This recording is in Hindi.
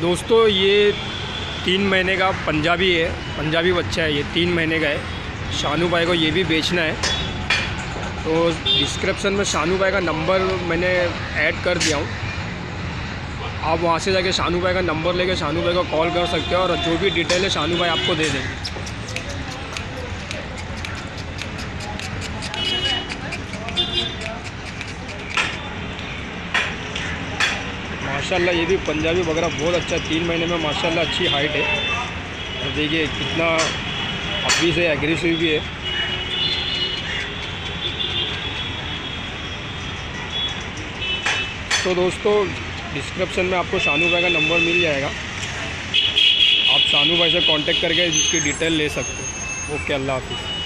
दोस्तों, ये तीन महीने का पंजाबी है। पंजाबी बच्चा है ये, तीन महीने का है। शानू भाई को ये भी बेचना है। तो डिस्क्रिप्शन में शानू भाई का नंबर मैंने ऐड कर दिया हूँ। आप वहाँ से जाके शानू भाई का नंबर लेके शानू भाई को कॉल कर सकते हो और जो भी डिटेल है शानू भाई आपको दे देंगे। माशाल्लाह, ये भी पंजाबी वगैरह बहुत अच्छा तीन महीने में माशाल्लाह अच्छी हाइट है। और देखिए कितना अभी से एग्रेसिव भी है। तो दोस्तों डिस्क्रिप्शन में आपको शानू भाई का नंबर मिल जाएगा। आप शानू भाई से कांटेक्ट करके इसकी डिटेल ले सकते हो। ओके, अल्लाह हाफिज़।